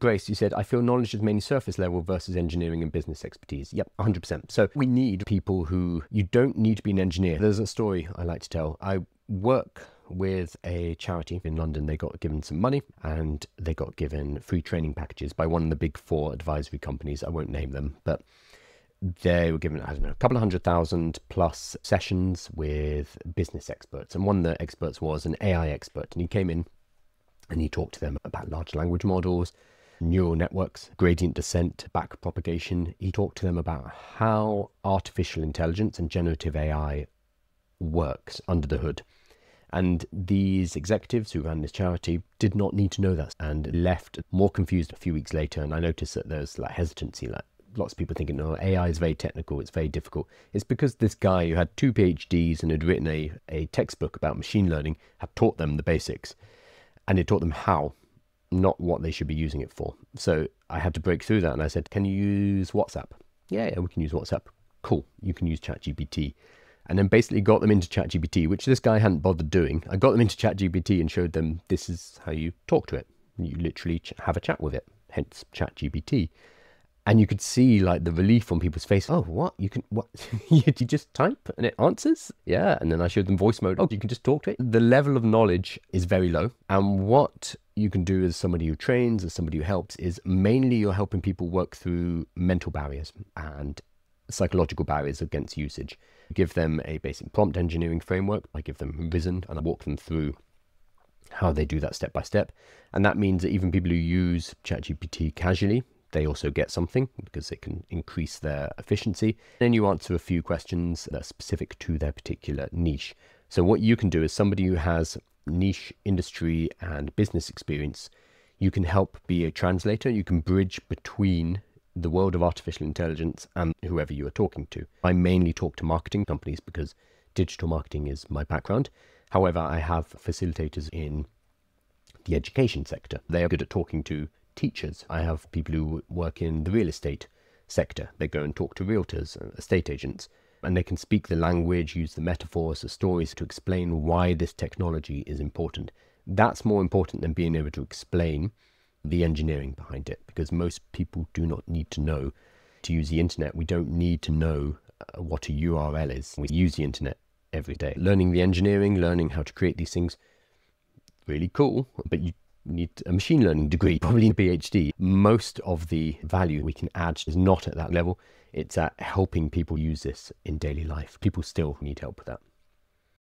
Grace, you said, I feel knowledge is mainly surface level versus engineering and business expertise. Yep, 100%. So we need people who, you don't need to be an engineer. There's a story I like to tell. I work with a charity in London. They got given some money and they got given free training packages by one of the big four advisory companies. I won't name them, but they were given, I don't know, a couple of hundred thousand plus sessions with business experts. And one of the experts was an AI expert. And he came in and he talked to them about large language models, neural networks, gradient descent, back propagation. He talked to them about how artificial intelligence and generative AI works under the hood. And these executives who ran this charity did not need to know that and left more confused a few weeks later. And I noticed that there's like hesitancy, like lots of people thinking, oh, no, AI is very technical, it's very difficult. It's because this guy who had two PhDs and had written a, a textbook about machine learning had taught them the basics and it taught them how, not what they should be using it for. So I had to break through that and I said, can you use WhatsApp? Yeah, yeah, we can use WhatsApp. Cool, you can use ChatGPT and then basically got them into ChatGPT, which this guy hadn't bothered doing. I got them into ChatGPT and showed them this is how you talk to it. You literally have a chat with it, hence ChatGPT. And you could see like the relief on people's face. Oh, what? You can what? you just type and it answers? Yeah. And then I showed them voice mode. Oh, you can just talk to it. The level of knowledge is very low. And what you can do as somebody who trains, as somebody who helps, is mainly you're helping people work through mental barriers and psychological barriers against usage. give them a basic prompt engineering framework. I give them Risen and I walk them through how they do that step by step. And that means that even people who use ChatGPT casually, they also get something because it can increase their efficiency. Then you answer a few questions that are specific to their particular niche. So, what you can do is somebody who has niche industry and business experience, you can help be a translator. You can bridge between the world of artificial intelligence and whoever you are talking to. I mainly talk to marketing companies because digital marketing is my background. However, I have facilitators in the education sector. They are good at talking to teachers. I have people who work in the real estate sector. They go and talk to realtors, estate agents, and they can speak the language, use the metaphors, the stories to explain why this technology is important. That's more important than being able to explain the engineering behind it because most people do not need to know to use the internet. We don't need to know uh, what a URL is. We use the internet every day. Learning the engineering, learning how to create these things, really cool, but you need a machine learning degree, probably a PhD. Most of the value we can add is not at that level. It's at helping people use this in daily life. People still need help with that.